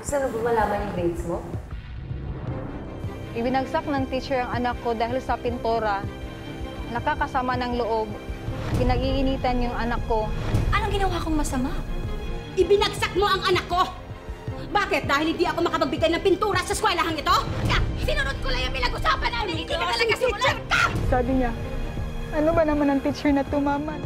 Gusto mo ba malaman yung grades mo? Ibinagsak ng teacher ang anak ko dahil sa pintora. Nakakasama ng loob. Pinag-iinitan yung anak ko. Anong ginawa kong masama? Ibinagsak mo ang anak ko! Bakit? Dahil hindi ako makapagbigay ng pintura sa eskwelahang ito? Ka! Sinunod ko lang yung pinag-usapan namin! Hindi ka talaga sumunod ka! Sabi niya, ano ba naman ang teacher na tumaman?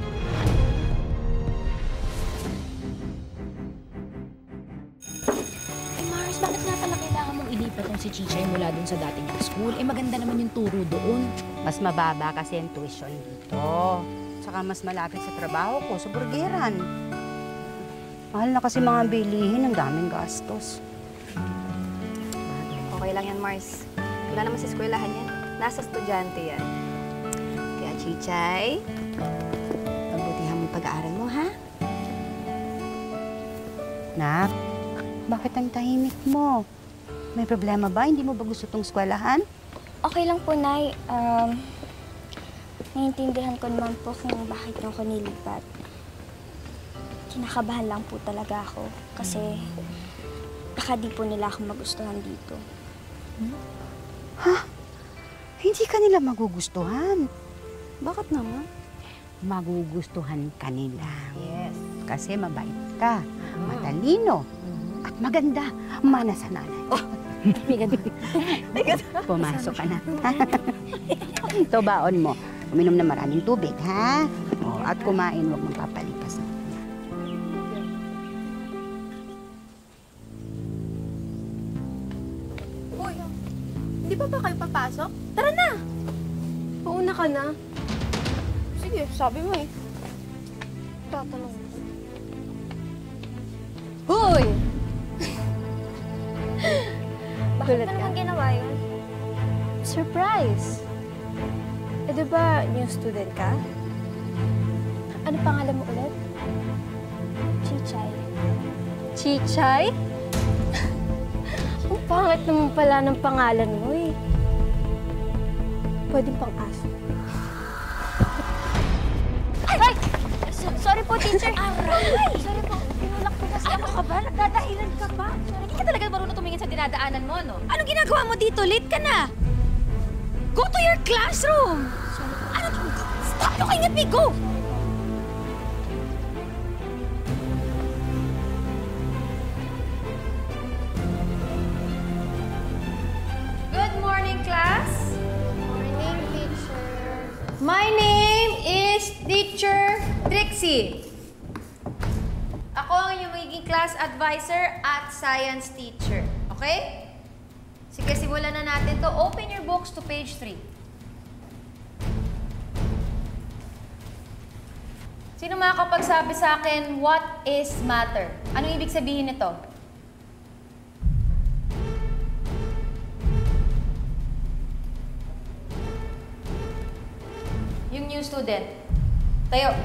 Si Chichay mula dun sa dating school? Eh, maganda naman yung turo doon. Mas mababa kasi ang tuition dito. Tsaka mas malapit sa trabaho ko, sa burgeran. Mahal na kasi mga bilihin, ang daming gastos. Okay lang yan, Mars. Wala naman sa eskwelahan yan. Nasa estudyante yan. Kaya, Chichay, pagbutihan mo pag-aaral mo, ha? Nak, bakit ang tahimik mo? May problema ba? Hindi mo ba gusto tong eskwelahan? Okay lang po, Nay. Um, naiintindihan ko naman po kung bakit niyo ako nilipat. Kinakabahan lang po talaga ako kasi baka di po nila ako magustuhan dito. Hindi ka nila magugustuhan. Bakit naman? Magugustuhan ka nila. Yes. Kasi mabait ka, matalino, at maganda. Mana sa nanay. Pumasok ka na. Ito baon mo. Uminom na maraming tubig, ha? O, at kumain, huwag mong papalipas. Uy, hindi pa ba kayo papasok? Tara na! Pauna ka na. Sige, sabi mo eh. Tatanong. Hoy! Bakit Gulat mo ka? ginawa yun? Surprise! Eh, di ba new student ka? Ano pangalan mo ulit? Chichay. Chichay? Ang pangit naman pala ng pangalan mo eh. Pwedeng pang aso. Ay! So- sorry po, teacher. Aray! Sorry po. Kasi Ano ka ba? Nagdadahilan ka ba? Hindi ka talaga marunong tumingin sa dinadaanan mo, no? Anong ginagawa mo dito? Late ka na! Go to your classroom! Ano? Stop looking at me! Go! Good morning, class! Morning, teacher. My name is Teacher Trixie. Class advisor at science teacher. Okay? Sige, simulan na natin to. Open your books to page 3. Sino makakapagsabi sa akin, what is matter? Anong ibig sabihin nito? Yung new student. Tayo.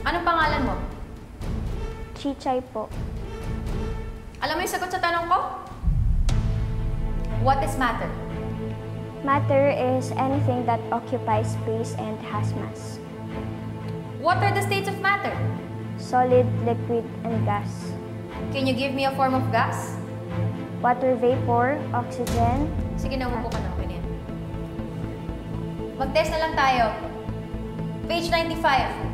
Anong pangalan mo? Chichay po. Alam mo yung sagot sa tanong ko? What is matter? Matter is anything that occupies space and has mass. What are the states of matter? Solid, liquid, and gas. Can you give me a form of gas? Water vapor, oxygen. Sige na, umupo ka na. Okay na yan. Mag-test na lang tayo. Page 95.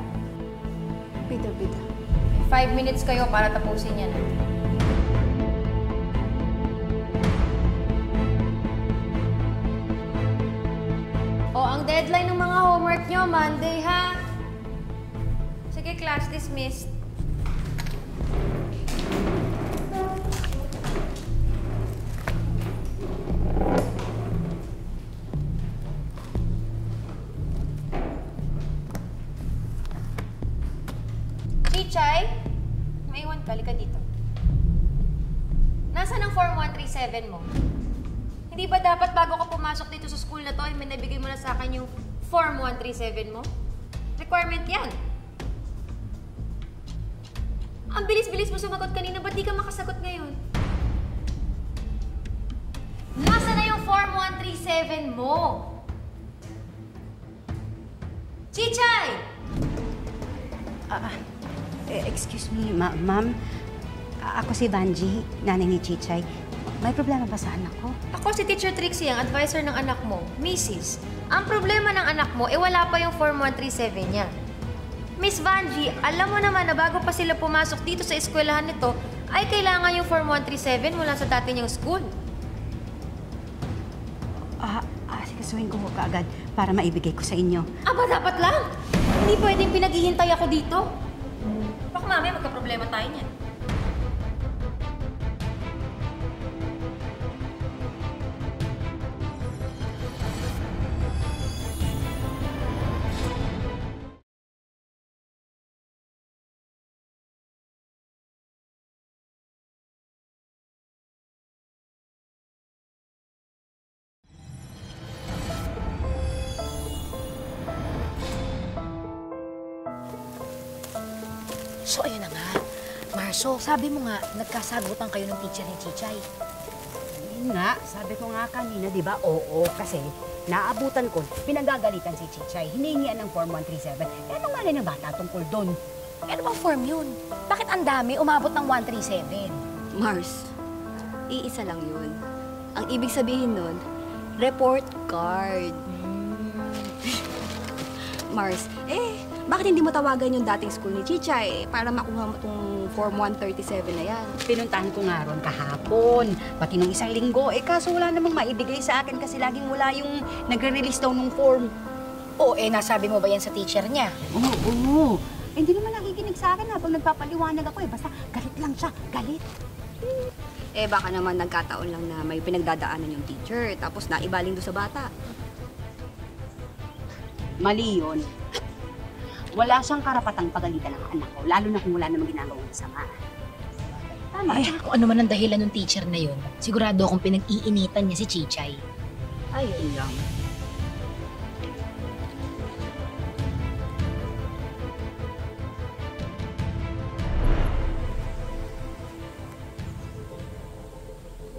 Bida, bida. Five minutes kayo para tapusin yan. O, ang deadline ng mga homework nyo, Monday, ha? Sige, class dismissed. 137 mo? Hindi ba dapat bago ka pumasok dito sa school na to, ay may nabigay mo na sa akin yung Form 137 mo? Requirement yan. Ang bilis-bilis mo sumagot kanina, ba't di ka makasagot ngayon? Nasaan na yung Form 137 mo? Chichay! Eh, excuse me, ma ma'am. Ako si Banji, nanay ni Chichay. May problema ba sa anak ko? Ako si Teacher Trixie, ang advisor ng anak mo, Mrs. Ang problema ng anak mo, eh wala pa yung Form 137 niya. Miss Vanji, alam mo naman na bago pa sila pumasok dito sa eskwelahan nito, ay kailangan yung Form 137 mula sa dati niyang school. Ah, ah sikasuhin ko ka agad para maibigay ko sa inyo. Aba, dapat lang! Hindi pwedeng pinaghihintay ako dito. Baka mamaya magka-problema tayo niyan. Marso, sabi mo nga, nagkasagutan kayo ng teacher ni Chichay. Yun nga, sabi ko nga kanina, di ba? Oo, kasi naabutan ko, pinagagalitan si Chichay. Hiningian ng Form 137. Eh, anong mali ng bata tungkol doon? Eh, ano bang form yun? Bakit ang dami umabot ng 137? Mars, iisa lang yun. Ang ibig sabihin nun, report card. Mars, eh, bakit hindi mo tawagan yung dating school ni Chichay para makuha mo Form 137 na yan? Pinuntahan ko nga ron kahapon, pati nung isang linggo. Eh, kaso wala namang maibigay sa akin kasi laging wala yung nagre-release daw ng form. O, eh, nasabi mo ba yan sa teacher niya? Oo, oo. Eh, hindi naman nakikinig sa akin habang nagpapaliwanag ako eh. Basta galit lang siya, galit. Eh, baka naman nagkataon lang na may pinagdadaanan yung teacher, tapos naibaling doon sa bata. Mali yun. Wala siyang karapatang pagalitan ng anak ko, lalo na kung wala namang ginagawang masama. Tama. Ay, kung ano man ang dahilan ng teacher na yun, sigurado akong pinag-iinitan niya si Chichay. Ayun lang.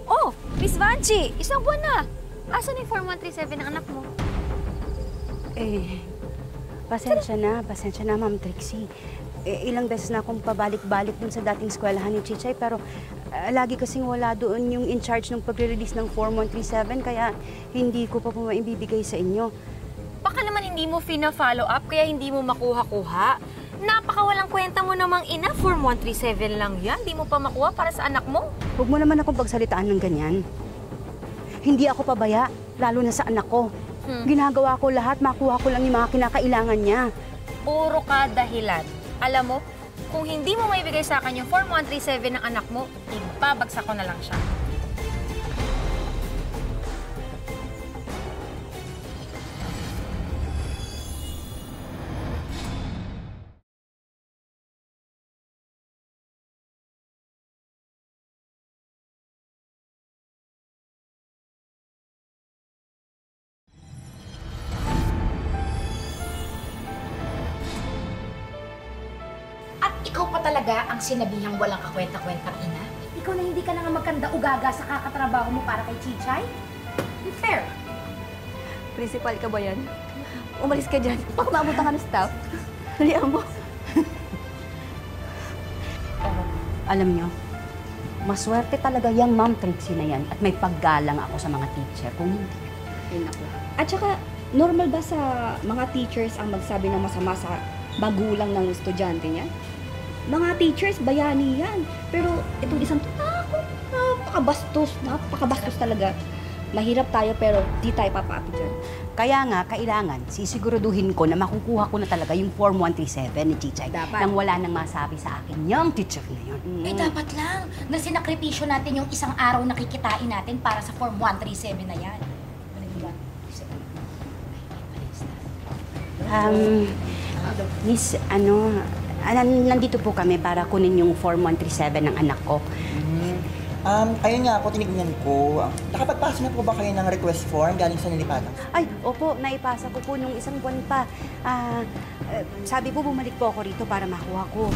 Oh, Miss Vanji, isang buwan na. Asan yung Form 137 ng anak mo? Eh, pasensya na, pasensya na, Ma'am Trixie. Eh, ilang beses na akong pabalik-balik dun sa dating eskwelahan ni Chichay, pero ah, lagi kasing wala doon yung in charge ng pagre-release ng Form 137, kaya hindi ko pa po maibibigay sa inyo. Baka naman hindi mo fina-follow up kaya hindi mo makuha-kuha. Napakawalang kwenta mo namang ina, Form 137 lang yan. Hindi mo pa makuha para sa anak mo. Huwag mo naman akong pagsalitaan ng ganyan. Hindi ako pabaya, lalo na sa anak ko. Hmm. Ginagawa ko lahat, makuha ko lang yung mga kinakailangan niya. Puro ka dahilan. Alam mo, kung hindi mo maibigay sa akin yung Form 137 ng anak mo, ibabagsak ko na lang siya. Ang sinabihang walang kakwenta-kwentang ina? Ikaw na hindi ka na nga magkanda ugaga sa kakatrabaho mo para kay Chichay? Fair. Principal ka ba yan? Umalis ka dyan. Baka maabutan ka ng staff. Halian mo. Alam nyo, maswerte talaga yung Ma'am Trixie na yan at may paggalang ako sa mga teacher. Kung hindi, Yun ako. At saka, normal ba sa mga teachers ang magsabi ng masama sa magulang ng estudyante niya? Mga teachers, bayani yan. Pero itong isang naku, napakabastos, napakabastos talaga. Mahirap tayo pero di tayo papaapi dyan. Kaya nga, kailangan sisiguraduhin ko na makukuha ko na talaga yung Form 137 ni Chichay. Dapat. Nang wala nang masabi sa akin yung teacher na yun. Eh, dapat lang na sinakripisyo natin yung isang araw na kikitain natin para sa Form 137 na yan. Ano yung 137? Um, Miss, ano, nandito po kami para kunin yung Form 137 ng anak ko. Um, ayun nga ako, tinignan ko. Nakapagpasa na po ba kayo ng request form galing sa nilipatan? Ay, opo, naipasa ko po nung isang buwan pa. Ah, eh, sabi po, bumalik po ako rito para makuha ko.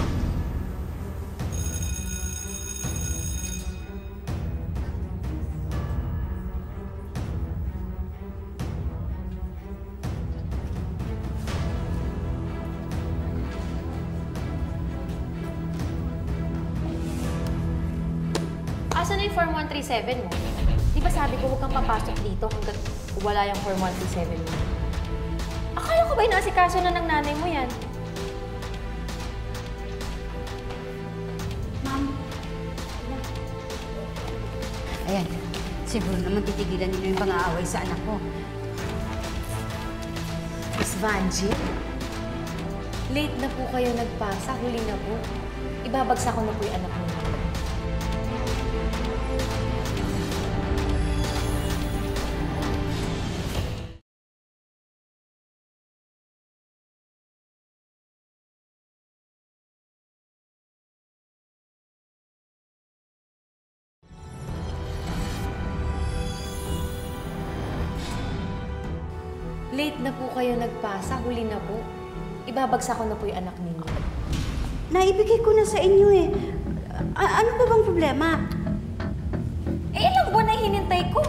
Form 137 mo? Di ba sabi ko huwag kang papasok dito hanggat wala yung Form 137 mo? Akala ko ba inasikaso na ng nanay mo yan? Ayan, siguro naman titigilan niyo yung pang-aaway sa anak ko. Miss Vanji, late na po kayo nagpasa, huli na po. Ibabagsak ko na po yung anak niyo. Late na po kayo nagpasa, huli na po. Ibabagsak ko na po yung anak ninyo. Naibigay ko na sa inyo eh. A- ano ba bang problema? Eh, ilang buwan na hinintay ko.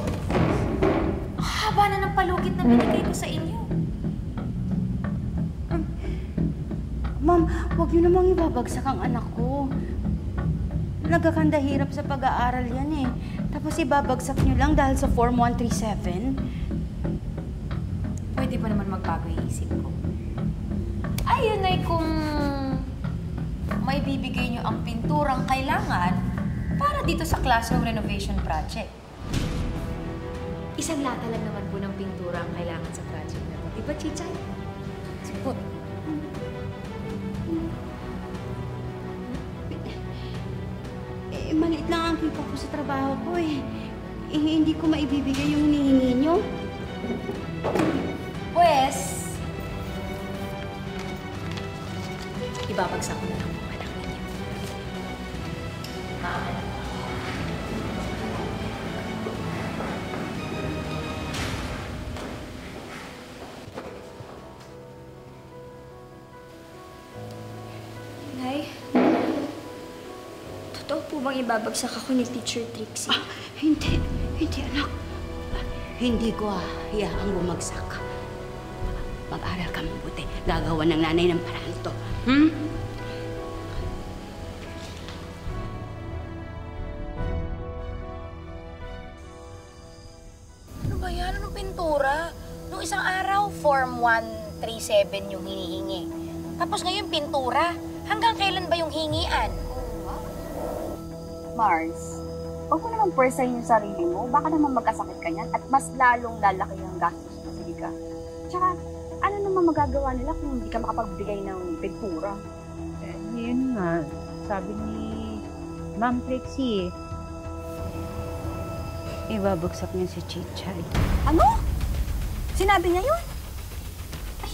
Haba na ng palugit na binigay ko sa inyo. Ma'am, huwag niyo namang ibabagsak ang anak ko. Nagkakanda hirap sa pag-aaral yan eh. Tapos ibabagsak niyo lang dahil sa Form 137. Pwede pa naman magbago yung isip ko. Ayun ay kung may bibigay nyo ang pinturang kailangan para dito sa classroom renovation project. Isang lata lang naman po ng pintura ang kailangan sa project na. Di ba, Chichay? Sige. Eh, maliit lang ang kita ko sa trabaho ko eh. Eh, hindi ko maibibigay yung hinihingi niyo. Pues, ibabagsak ko na lang ang anak ninyo. Nay, totoo po bang ibabagsak ako ni Teacher Trixie? Ah, hindi. Hindi, anak. Hindi ko ah, hayaang bumagsak. Mag-aral ka mabuti. Gagawa ng nanay ng paraan to. Hmm? Ano ba yan? Anong pintura? Nung isang araw, Form 137 yung hinihingi. Tapos ngayon, pintura. Hanggang kailan ba yung hingian? Mars, huwag mo naman pwersahin yung sarili mo. Baka naman magkasakit ka niyan at mas lalong lalaki yung gastos mo. Sige ka. Tsaka, naman magagawa nila kung hindi ka makapagbigay ng pintura? Eh, yun nga, sabi ni Ma'am Trixie, Ibabagsak niya si Chichay. Ano? Sinabi niya yun? Ay,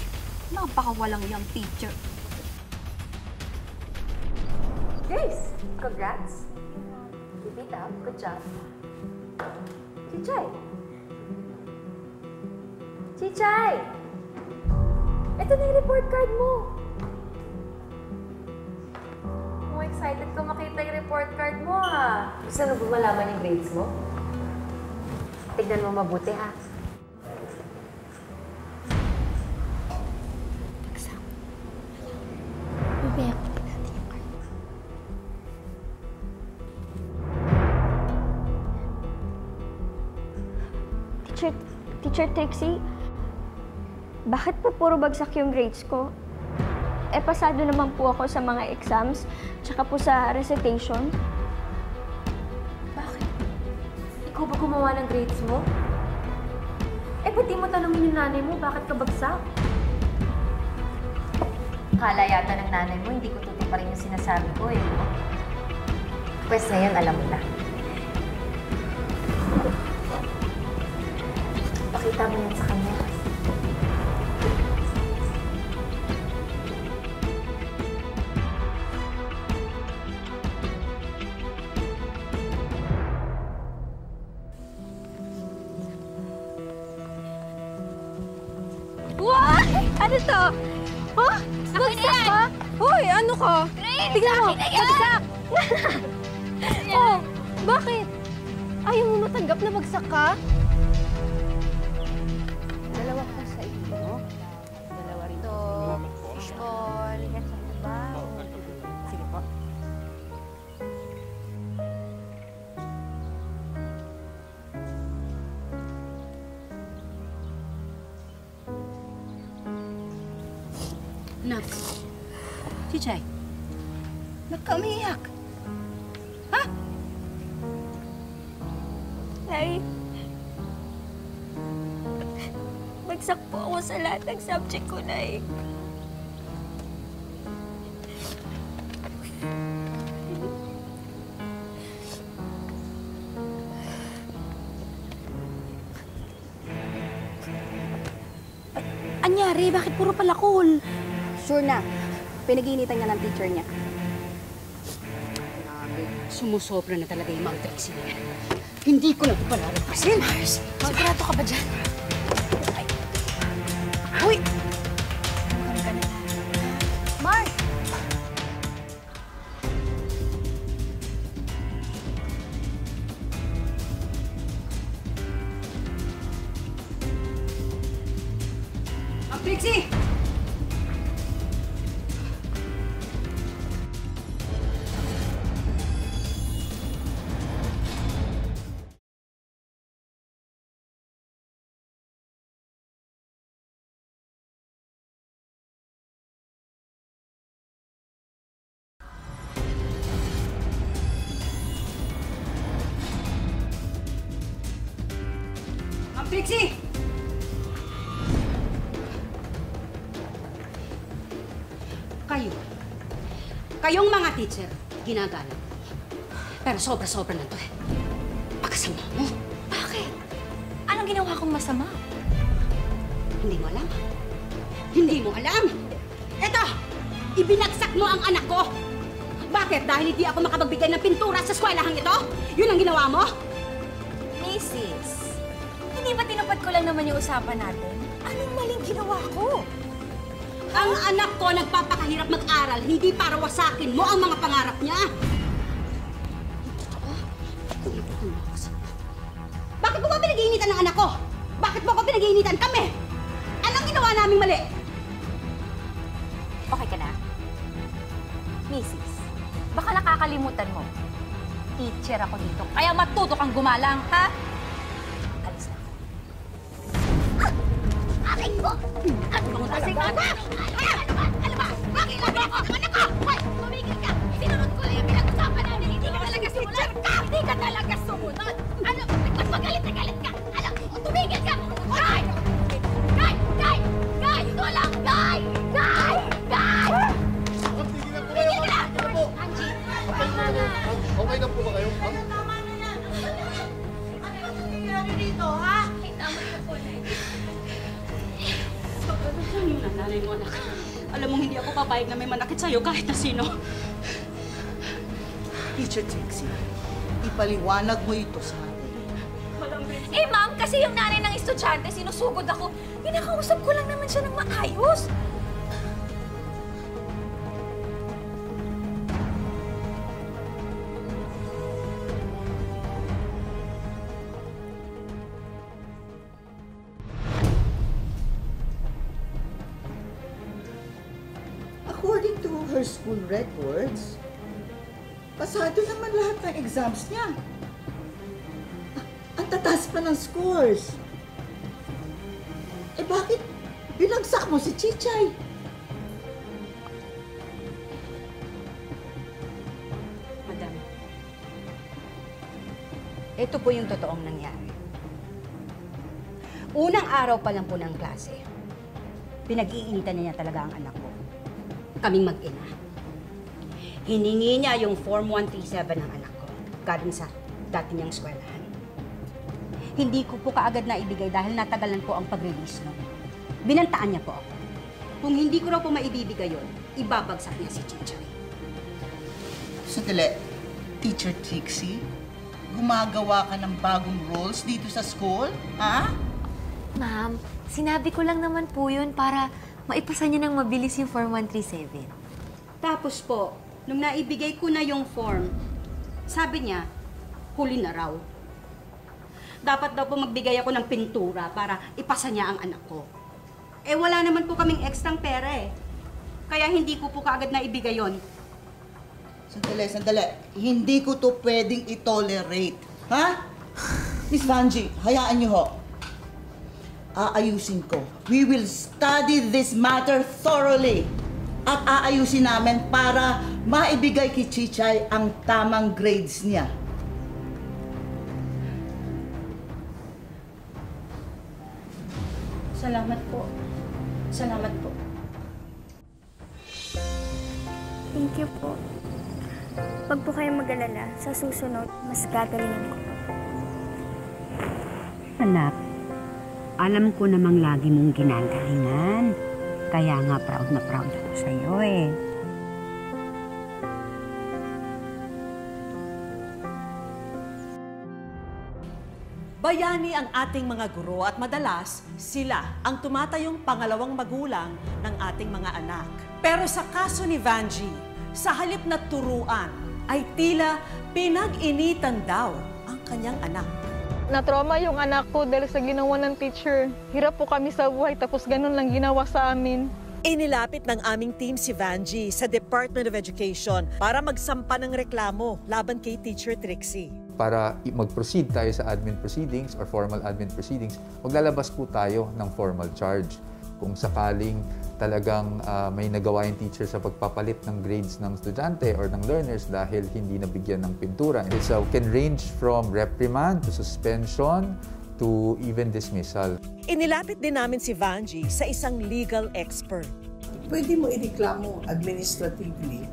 napakawalang yung teacher. Grace, congrats. Keep it up. Good job. Chichay. Chichay! Ito na yung report card mo. Oh, excited ko makita yung report card mo, ha? Gusto mo ba malaman yung grades mo? Tignan mo mabuti, ha? Teacher, Teacher Trixie, bakit po puro bagsak yung grades ko? Eh, pasado naman po ako sa mga exams, tsaka po sa recitation. Bakit? Ikaw ba gumawa ng grades mo? Eh, ba't di mo tanongin yung nanay mo bakit ka bagsak? Kala yata ng nanay mo, hindi ko tuti pa rin yung sinasabi ko eh. Pwes ngayon, alam mo na. Pakita mo yan sa kanya. Bagsak ka? Hoy, ano ka? Tignan mo, bagsak! oh, bakit? Ayaw mo matanggap na bagsak ka? Sa lahat ng subject ko, Nay. Anyari, bakit puro palakol? Sure na. Pinag-iinitan niya ng teacher niya. Sumusobra na talaga yung mga Trixie na yan. Hindi ko na ito palalapasin. Mars, Sigurado ka ba dyan? Trixie! Kayo. Kayong mga teacher, ginagalang. Pero sobra-sobra na to eh. Pagkasama mo. Bakit? Anong ginawa kong masama? Hindi mo alam. Hindi mo alam. Eto! Ibinagsak mo ang anak ko! Bakit? Dahil hindi ako makapagbigay ng pintura sa eskwelahang ito? Yun ang ginawa mo? Mrs., hindi ba tinupad ko lang naman yung usapan natin? Anong maling ginawa ko? Ang anak ko nagpapakahirap mag-aral, hindi para wasakin mo ang mga pangarap niya. Bakit mo ba pinag-iinitan ng anak ko? Bakit mo ko pinag-iinitan kami? Anong ginawa naming mali? Okay ka na? Mrs., baka nakakalimutan mo. Teacher ako dito, kaya matuto kang gumalang, ha? Alis na. Aray ko! Ano bang utasing ka ba? Ano ba? Ano ba? Bakit lagi ako ang anak ko? Hoy! Tumigil ka! Sinunod ko lang yung pinag-usapan natin. Hindi ka talaga sumunod! Hindi ka talaga sumunod! Ano? Ba't magalit na manakit sa'yo kahit na sino. Teacher Trixie, ipaliwanag mo ito sa atin. Eh, ma'am, kasi yung nanay ng estudyante, sinusugod ako. Pinakausap ko lang naman siya ng maayos. Her school records, pasado naman lahat ng exams niya. Ah, Ang tatas pa ng scores. Eh bakit binagsak mo si Chichay? Madam, ito po yung totoong nangyari. Unang araw pa lang po ng klase, pinag-iinitan niya talaga ang anak ko. Kaming mag-ina. Hiningi niya yung Form 137 ng anak ko. Galing sa dati niyang eskwelahan. Hindi ko po kaagad na ibigay dahil natagalan po ang pag-release nun. Binantaan niya po ako. Kung hindi ko raw po maibibigay yun, ibabagsak niya si Chichay. Sandali, Teacher Trixie, gumagawa ka ng bagong roles dito sa school? Ha? Ma'am, sinabi ko lang naman po yun para maipasa niyo ng mabilis yung Form 137. Tapos po, nung naibigay ko na yung form, sabi niya, huli na raw. Dapat daw po magbigay ako ng pintura para ipasa niya ang anak ko. Eh wala naman po kaming ekstrang pera eh. Kaya hindi ko po kaagad na ibigay yon. Sandali, sandali. Hindi ko to pwedeng i-tolerate. Ha? Miss Vanji, hayaan niyo ho. Aayusin ko. We will study this matter thoroughly. At aayusin namin para maibigay kay Chichay ang tamang grades niya. Salamat po. Salamat po. Thank you po. Huwag po kayong mag-alala. Sa susunod, mas gagalingin ko po. Anak, alam ko namang lagi mong ginagalingan. Kaya nga proud na proud ako sa'yo eh. Bayani ang ating mga guro at madalas sila ang tumatayong pangalawang magulang ng ating mga anak. Pero sa kaso ni Vanji, sa halip na turuan, ay tila pinag-initan daw ang kanyang anak. Na-trauma yung anak ko dahil sa ginawa ng teacher. Hirap po kami sa buhay tapos ganun lang ginawa sa amin. Inilapit ng aming team si Vanji sa Department of Education para magsampa ng reklamo laban kay Teacher Trixie. para mag-proceed tayo sa admin proceedings or formal admin proceedings, maglalabas po tayo ng formal charge. Kung sakaling talagang ah, may nagawa yung teacher sa pagpapalit ng grades ng estudyante or ng learners dahil hindi nabigyan ng pintura. It uh, can range from reprimand to suspension to even dismissal. Inilapit din namin si Vanji sa isang legal expert. pwede mo ireklamo administratively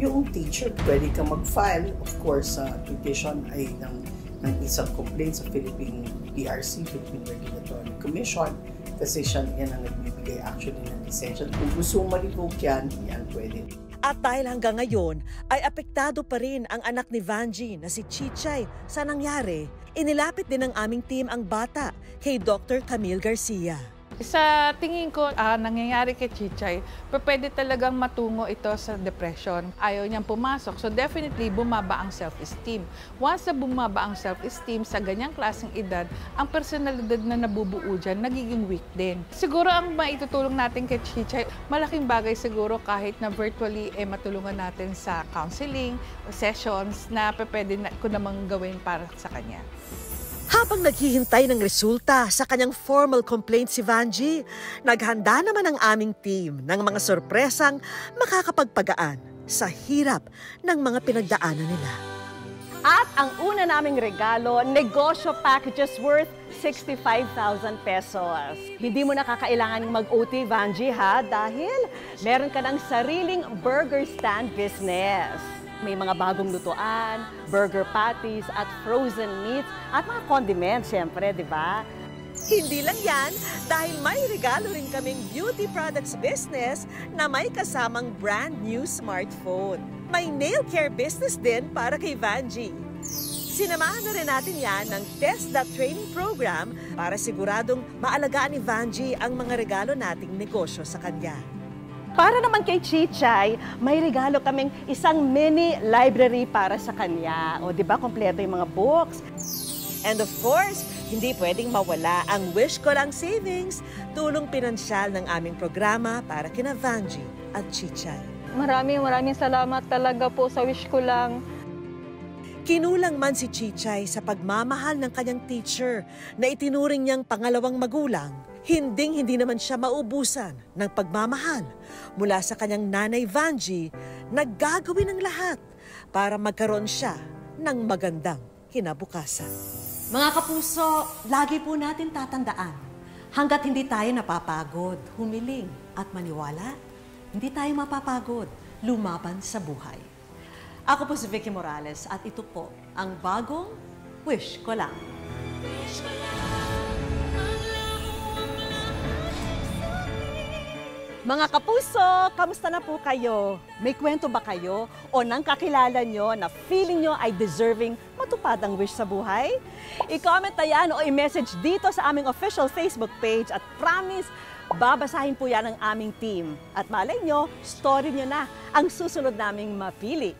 yung teacher. Pwede ka mag-file, of course, sa petition ay ng, ng isang complaint sa Philippine PRC, Philippine Regulatory Commission, siya yan ang nagbibigay actually ng lisensya. Kung gusto mo ma-revoke yan, yan pwede. At dahil hanggang ngayon ay apektado pa rin ang anak ni Vanji na si Chichay sa nangyari, inilapit din ng aming team ang bata kay Dr. Camille Garcia. Sa tingin ko, ah, nangyayari kay Chichay, pwede talagang matungo ito sa depression. Ayaw niyang pumasok. So definitely, bumaba ang self-esteem. Once na bumaba ang self-esteem sa ganyang klaseng edad, ang personalidad na nabubuo dyan, nagiging weak din. Siguro ang maitutulong natin kay Chichay, malaking bagay siguro kahit na virtually eh, matulungan natin sa counseling, sessions na pwede na, ko namang gawin para sa kanya. Habang naghihintay ng resulta sa kanyang formal complaint si Vanji, naghanda naman ang aming team ng mga sorpresang makakapagpagaan sa hirap ng mga pinagdaanan nila. At ang una naming regalo, negosyo packages worth 65,000 pesos. Hindi mo na kakailangan mag-OT, Vanji, ha? Dahil meron ka ng sariling burger stand business. May mga bagong lutuan, burger patties, at frozen meats, at mga condiments, syempre, di ba? Hindi lang yan, dahil may regalo rin kaming beauty products business na may kasamang brand new smartphone. May nail care business din para kay Vanji. Sinamahan na rin natin yan ng Test That Training Program para siguradong maalagaan ni Vanji ang mga regalo nating negosyo sa kanya. Para naman kay Chichay, may regalo kaming isang mini library para sa kanya. O, di ba, kompleto yung mga books. And of course, hindi pwedeng mawala ang Wish Ko Lang Savings, tulong pinansyal ng aming programa para kina Vanji at Chichay. Maraming maraming salamat talaga po sa wish ko lang. Kinulang man si Chichay sa pagmamahal ng kanyang teacher na itinuring niyang pangalawang magulang, hinding hindi naman siya maubusan ng pagmamahal mula sa kanyang nanay Vanji na gagawin ang lahat para magkaroon siya ng magandang kinabukasan. Mga kapuso, lagi po natin tatandaan, hanggat hindi tayo napapagod, humiling at maniwala, hindi tayo mapapagod lumaban sa buhay. Ako po si Vicky Morales at ito po ang bagong Wish Ko Lang. Mga kapuso, kamusta na po kayo? May kwento ba kayo o nang kakilala nyo na feeling nyo ay deserving matupad ang wish sa buhay? I-comment na yan o i-message dito sa aming official Facebook page at promise, babasahin po yan ng aming team. At malay nyo, story nyo na ang susunod naming mapili.